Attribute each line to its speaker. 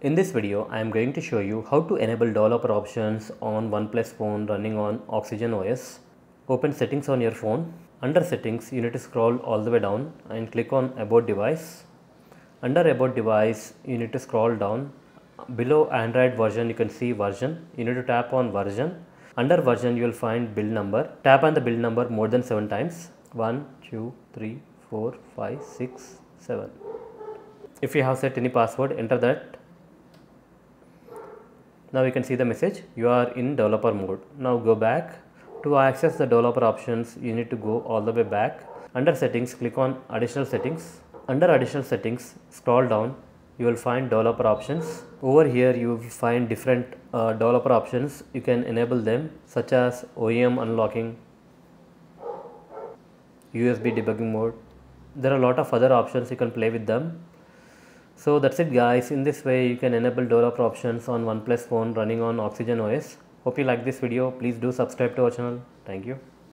Speaker 1: In this video, I am going to show you how to enable developer options on OnePlus phone running on Oxygen OS. Open settings on your phone. Under settings, you need to scroll all the way down and click on about device. Under about device, you need to scroll down. Below Android version, you can see version. You need to tap on version. Under version, you will find build number. Tap on the build number more than 7 times. 1, 2, 3, 4, 5, 6, 7. If you have set any password, enter that now you can see the message. You are in developer mode. Now go back. To access the developer options you need to go all the way back. Under settings click on additional settings. Under additional settings scroll down. You will find developer options. Over here you will find different uh, developer options. You can enable them such as OEM unlocking USB debugging mode. There are a lot of other options. You can play with them so that's it guys. In this way you can enable developer options on OnePlus phone running on Oxygen OS. Hope you like this video. Please do subscribe to our channel. Thank you.